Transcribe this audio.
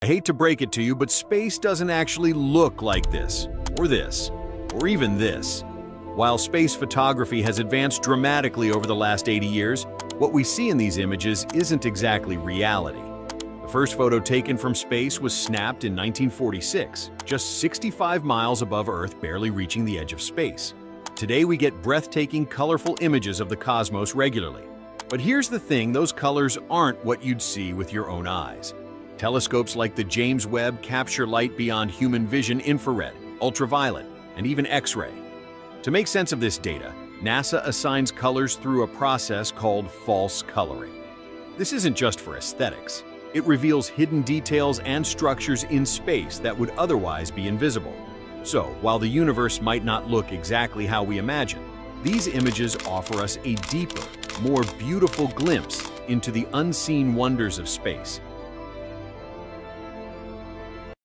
I hate to break it to you, but space doesn't actually look like this, or this, or even this. While space photography has advanced dramatically over the last 80 years, what we see in these images isn't exactly reality. The first photo taken from space was snapped in 1946, just 65 miles above Earth barely reaching the edge of space. Today we get breathtaking, colorful images of the cosmos regularly. But here's the thing, those colors aren't what you'd see with your own eyes. Telescopes like the James Webb capture light beyond human vision infrared, ultraviolet, and even X-ray. To make sense of this data, NASA assigns colors through a process called false coloring. This isn't just for aesthetics. It reveals hidden details and structures in space that would otherwise be invisible. So, while the universe might not look exactly how we imagine, these images offer us a deeper, more beautiful glimpse into the unseen wonders of space.